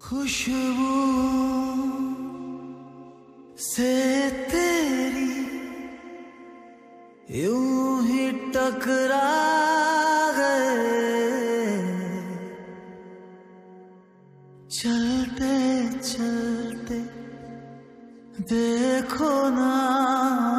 खुशबू से तेरी यूँ ही टकरा गए। चलते चलते देखो ना।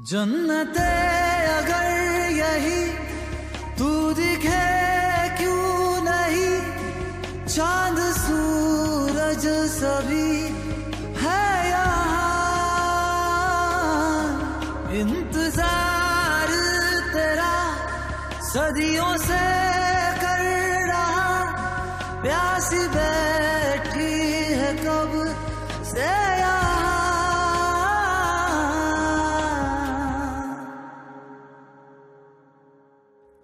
जन्नते अगर यही, तू दिखे क्यों नहीं? चाँद, सूरज सभी है यहाँ। इंतज़ार तेरा सदियों से कर रहा, प्यासी बैठी